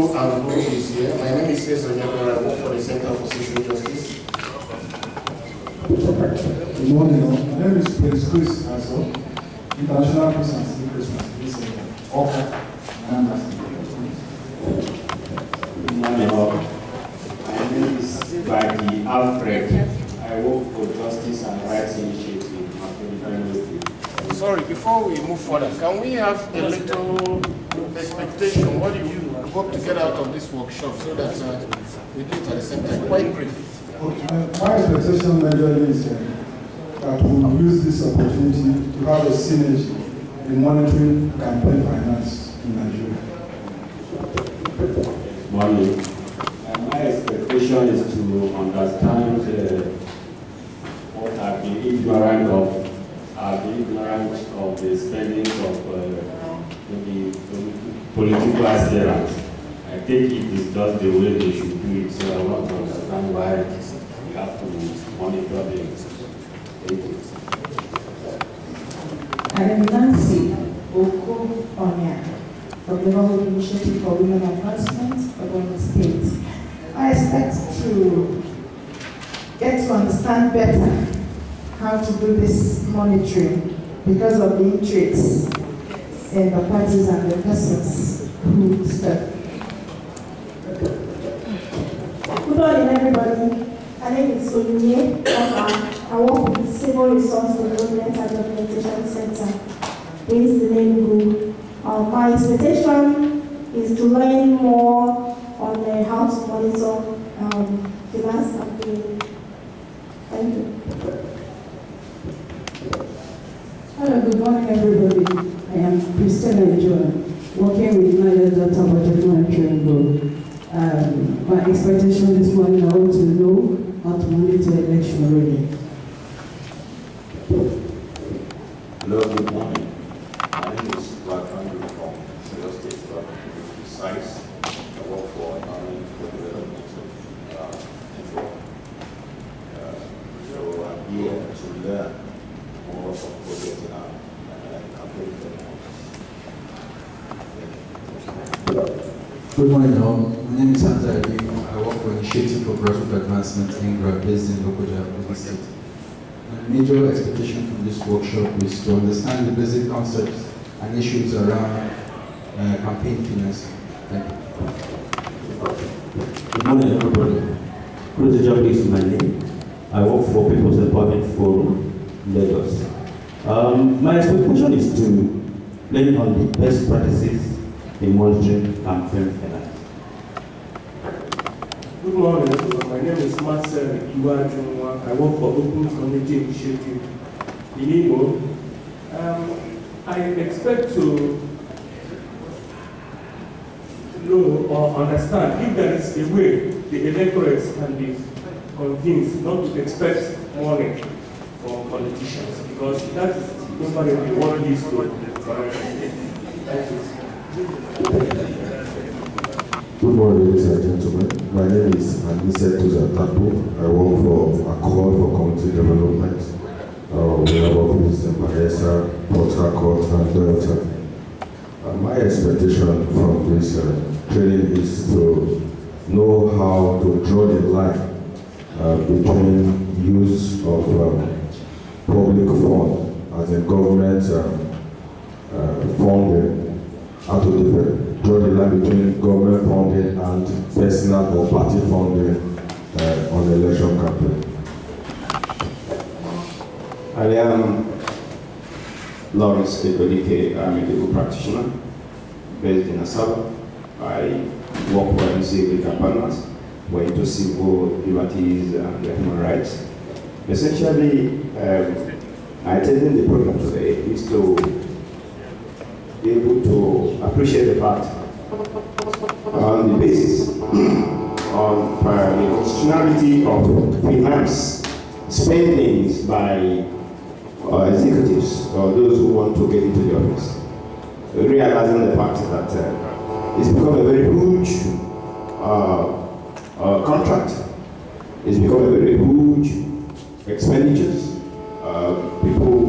And who is here? My name is Cesar Nyagara. I work for the Center for Social Justice. Good morning. My name is Prince Chris Aso, International Peace and Secret Service Center, Awka, Anambra Good morning. My name is Bagi Alfred. I work for Justice and Rights Initiative, Macquarie State. Sorry, before we move further, can we have a little expectation? What do you hope to get out of this workshop so that uh, we do it at the same time? Quite brief. My expectation majorly is uh, that we will use this opportunity to have a synergy in monitoring campaign finance in Nigeria. Morning. And my expectation is to understand uh, what I've been ignorant of, I've been ignorant of the spending of uh, maybe political aspirants. Think it is just the way they should do it, so I want to understand why we have to monitor the you. I am Nancy Oko Onya from the Neighborhood Initiative for Women Advancement Oyo State. I expect to get to understand better how to do this monitoring because of the intrigues in the parties and the persons who serve. Good morning, everybody. My name is. I work with Civil Resource Development and Documentation Center based in Enugu. Uh, my expectation is to learn more on uh, how to monitor um, campaign. Thank you. Hello, good morning, everybody. I am Christina Joan, working with Niger Delta Budget Monitoring Group. Um, my expectation this morning, I want to know how to monitor election already. Hello, good morning. My name is Rakandu from Sales State, to be precise. I work for Environment for Development of uh, Network. Uh, So I'm here to learn more of projects in our uh, campaign finance. Good morning, all. My name is Hamza Ali. I work for Initiative for Grassroots Advancement INGRA based in Lokoja, Kogi State. My major expectation from this workshop is to understand the basic concepts and issues around uh, campaign finance. Thank you. Good morning, everybody. Jabri is my name. I work for People's Empowerment Forum, Lagos. Um, my expectation is to learn on the best practices in monitoring campaign finance. Good morning, everyone. My name is Marcel Iwajunwa. I work for Open Community Initiative in Igbo. Um, I expect to know or understand if there is a way the electorate can be convinced not to expect money from politicians because that is invariably what leads to corruption. Thank you. Good morning, ladies and gentlemen. My name is Anise Tuzatapo. I work for Accord for Community Development. Uh, we have offices in Bayelsa, Port Harcourt, and Delta. Uh, my expectation from this uh, training is to know how to draw the line uh, between use of um, public fund as a government um, uh, funding, how to differ, draw the line between government funding and personal or party funding uh, on election campaign. I am Lawrence Ekolike. I'm a legal practitioner based in Asaba. I work for MC Legal Partners. We're civil liberties and human rights. Essentially, um, I attended the program today is to be able to appreciate the fact on the basis of uh, the constitutionality of finance spendings by uh, executives or those who want to get into the office, realizing the fact that uh, it's become a very huge uh, uh, contract, it's become a very huge expenditures. Uh, people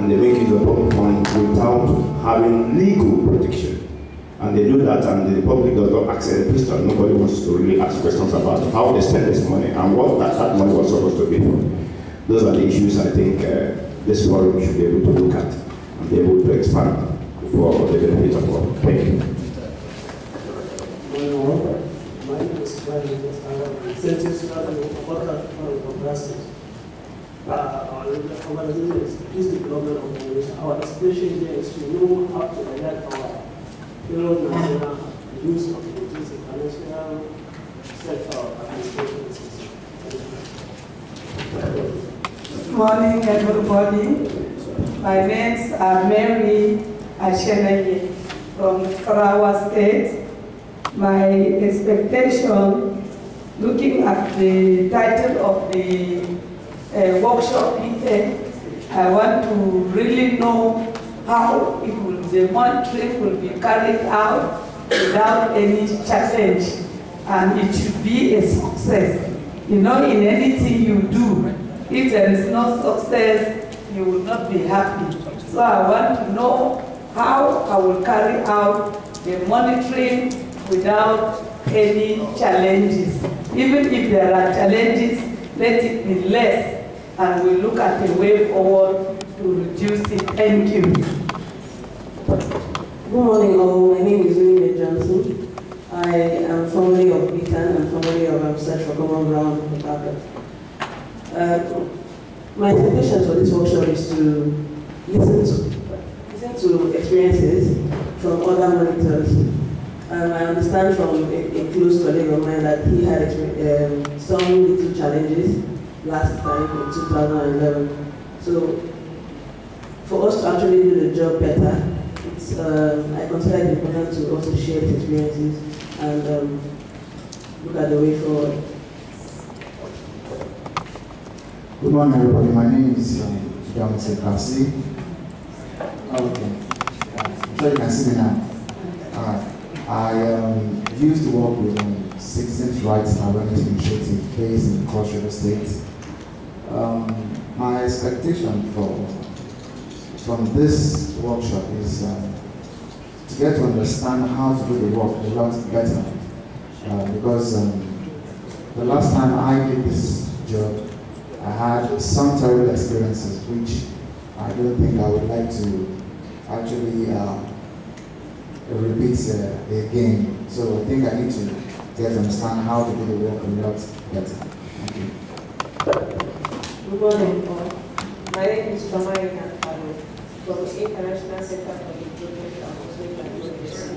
and they make use of public funds without having legal protection. And they do that, and the public does not ask any question. Nobody wants to really ask questions about how they spend this money and what that, that money was supposed to be for. Those are the issues I think uh, this forum should be able to look at and be able to expand for the benefit of all. Thank you. From Brazil. Peace Development Organization. Our aspiration to know how to direct our use of the financial sector administration system. Good morning, everybody. My names are uh, Mary Asheneye from Farawa State. My expectation, looking at the title of the uh, workshop here, I want to really know how it will, the monitoring will be carried out without any challenge, and it should be a success. You know, in anything you do, if there is no success, you will not be happy. So I want to know how I will carry out the monitoring without any challenges. Even if there are challenges, let it be less, and we look at a way forward to reduce it. Thank you. Good morning, all. My name is William Johnson. I am formerly of Beacon and formerly of um, Search for Common Ground in. Uh, my expectations for this workshop is to listen to, listen to experiences from other monitors. Um, I understand from a, a, close colleague of mine that he had um, some little challenges last time in 2011. So for us to actually do the job better, it's, um, I consider it important to also share experiences and um, look at the way forward. Good morning, everybody. My name is um, Johnson Kasi. Okay. I'm sure you can see me now. Uh, I um, used to work with um, Citizens Rights and Awareness Initiative based in Cross River State. Um, my expectation for from this workshop is um, to get to understand how to do the work a lot better. Uh, because um, the last time I did this job, I had some terrible experiences, which I don't think I would like to actually uh, repeat uh, again. So I think I need to get to understand how to do the work a lot better. Thank you. Good morning, all. My name is Famari Kankalo from the International Center for the Improvement of Muslim Advocacy.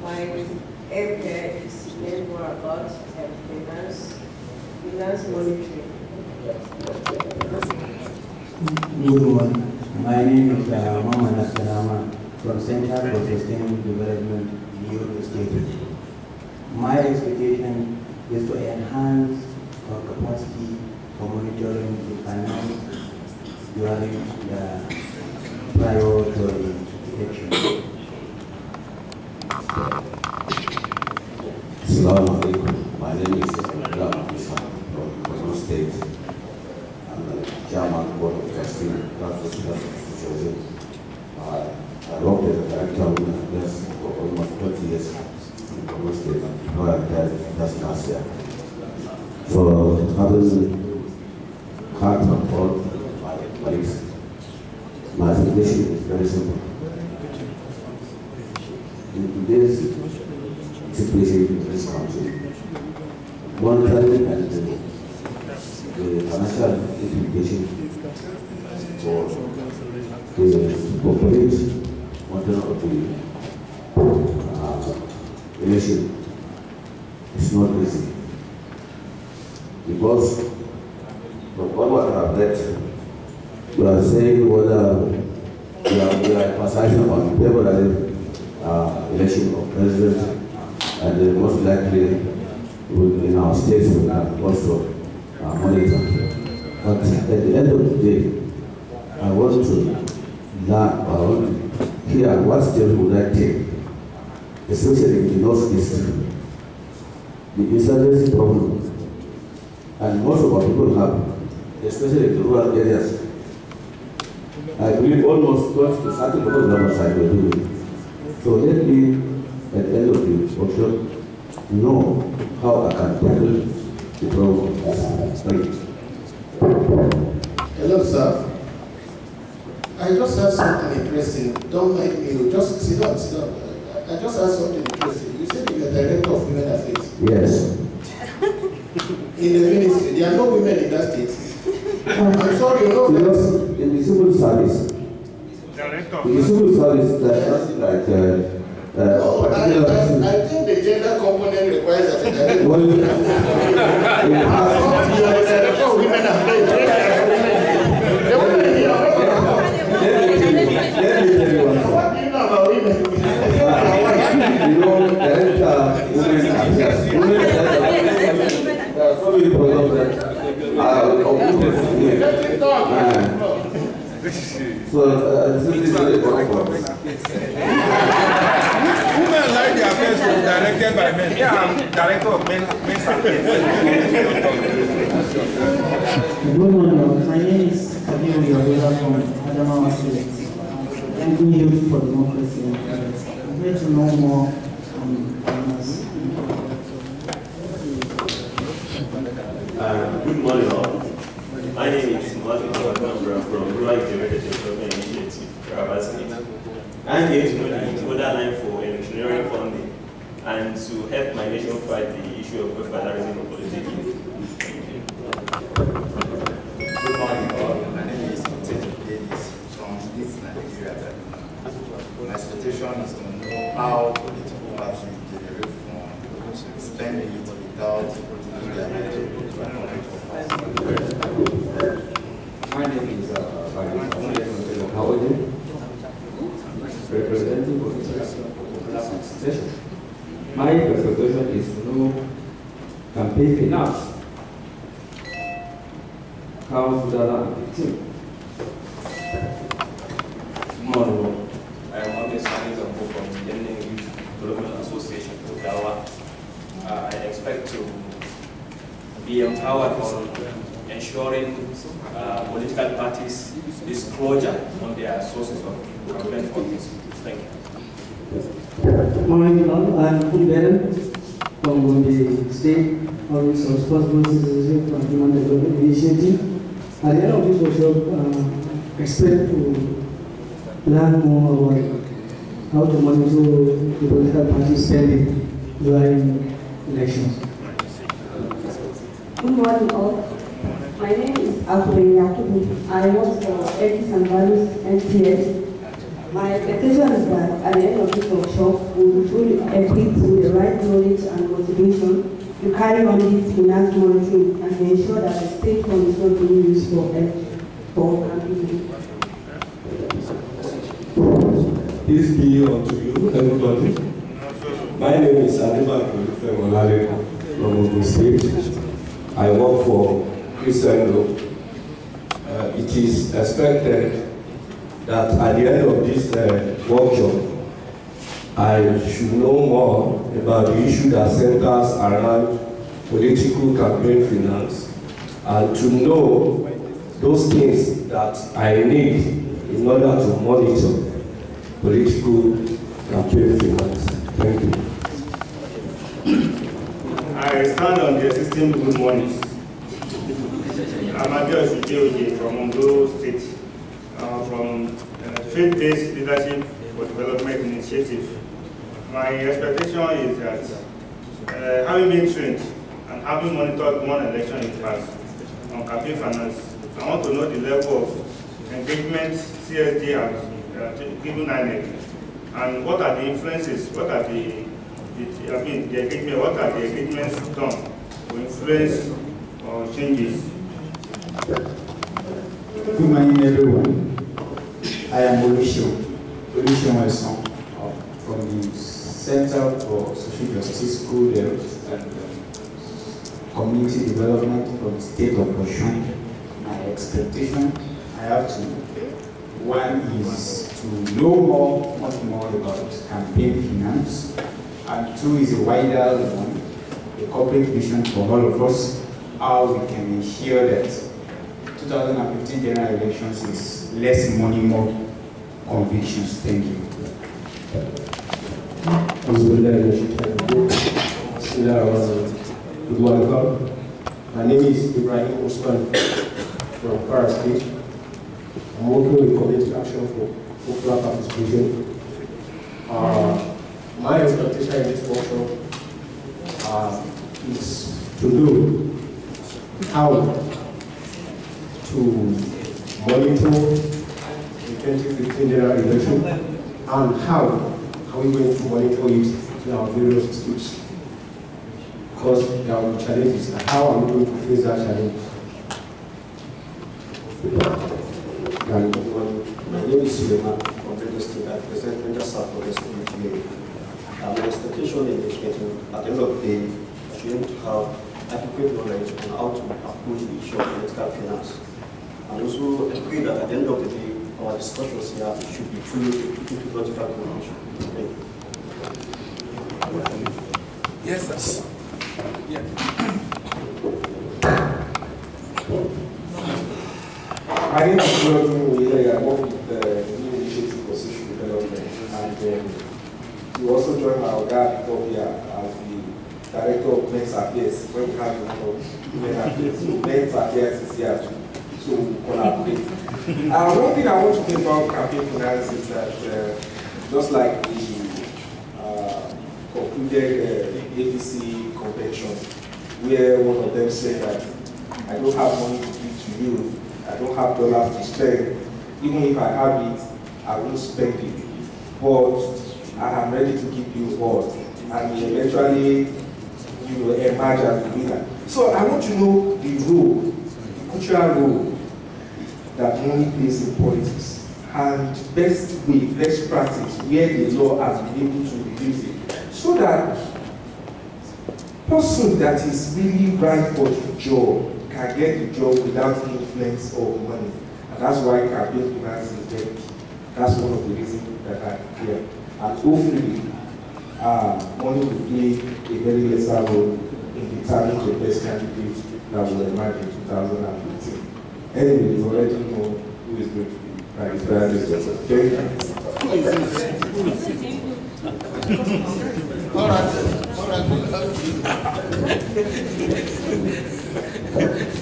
My aim here is to learn more about finance, finance monitoring. Good morning. My name is uh, Mohamed from Center for Sustainable Development, New York State. My expectation is to enhance our capacity for monitoring the finance during the prior to the. My name is Abdullah Isa from Borno State. I'm the chairman board of trustees, Grassroots Association. I I worked as a director of Business for almost 20 years in Borno State. Now I'm there just last year. So having heard from all my my expectation is very simple. In today's situation in this country, monitoring and the, the financial implication for the population, monitoring of the uh, election is not easy. Because from all what I have read, you are saying whether you are, you are emphasizing on the favorable uh, election of president and uh, most likely will, in our states will also uh, monitor. But at the end of the day, I want to learn, to hear what steps would I take, especially in the Northeast, the insurgency problem, and most of our people have, especially in the rural areas. I believe almost close to 30% of our side will do it. So let me at the end of the workshop, know how I can tackle the problem. Thank you. Hello, sir. I just heard something interesting. Don't mind me. Just sit down, sit down. I just heard something interesting. You said you're director of women affairs. Yes. In the ministry, there are no women in that state. I'm sorry, no You know, in the civil service, in the civil service, there's like uh, uh, No, I, I, I think the gender component requires that the director. Well, in I thought you are the director of women affairs. The women here. Let me tell you one thing. What do you know about women? You know, there is a women affairs. Women affairs. There are so many programs that are of interest to women. So, uh, this is very important. Women like their affairs to be directed by men. Yeah, I'm director of men, men's affairs. Good morning, my name is Kabiru Yabela from Adamawa State. Thank you for democracy. I'm here to know more on farmers. Uh, good morning, all. My name is Martin Kawakambra from Rural Integrated Development Initiative, Rabat State. I'm here to know the borderline for electioneering funding and to help my nation fight the issue of weaponizing of politics. Be empowered on ensuring uh, political parties disclosure on their sources of campaign funds. Thank you. Morning, all. I'm Fulberan from Gombe State of Responsible Citizenship and Human Development Initiative. At the end of this workshop, uh, expect to learn more about how to monitor the political party spending during elections. Good morning, all. My name is Akure Yakubu. I work for Ethics and Values NTS. My expectation is that at the end of this workshop, we will be fully equipped with the right knowledge and motivation to carry on this finance monitoring and to ensure that the state fund is not being used for, for campaigning. Peace be unto you, everybody. My name is Adiba Olaleko from Ogun State. I work for Law. Uh, it is expected that at the end of this uh, workshop, I should know more about the issue that centers around political campaign finance and to know those things that I need in order to monitor political campaign finance. Thank you. I stand on the existing good mornings. I'm Abiy Osujeoye from Ondo State, uh, from uh, Faith-Based Leadership for Development Initiative. My expectation is that uh, having been trained and having monitored one election in the past on campaign finance, I want to know the level of engagement CSJ has uh, given INEC and what are the influences, what are the, the I mean, the engagement, what are the engagements done to influence or changes? Good morning, everyone. I am Olusho, Olusho Mason, from the Center for Social Justice, School Health and um, Community Development from the State of Osun. My expectation, I have to, one is to know more, much more about campaign finance, and two is a wider one, a corporate vision for all of us, how we can ensure that 2015 general elections is less money, more convictions. Thank you. Good morning. My name is Ibrahim Usman from Kwara State. I'm working with Community Action for Popular Participation. Uh, my expectation in this workshop uh, is to know how to monitor the 2015 general election and how are we going to monitor it in our various states because there are challenges. And how are we going to face that challenge? My name is Suleiman from State. I South for the expectation in meeting, at the end of the day, should to have adequate knowledge on how to approach the issue of political finance. And also agree that at the end of the day, our discussions here should be fully into logical conclusion. Thank you. Yes, sir. Yeah. I work with the New Initiative for Social Development. And um, also join Oga up here as the Director of Men's Affairs when we have Men's Affairs. So Men's Affairs is here we collaborate. uh, one thing I want to think about campaign finance is that uh, just like the uh, concluded uh, APC convention, where one of them said that I don't have money to give to you, I don't have dollars to spend. Even if I have it, I won't spend it. But I am ready to give you what? And eventually, you will emerge as the winner. So I want to know the role, the cultural role that money plays in politics and best way, best practice where the law has been able to reduce it so that person that is really right for the job can get the job without influence or money. And that's why campaign finance is there. That's one of the reasons that I'm here. And hopefully, uh, money will play a very lesser role in determining the best candidate that will emerge in 2015. Anyway, you already know who is going to be my president. Thank you. All right.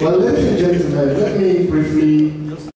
Well, ladies and gentlemen, let me briefly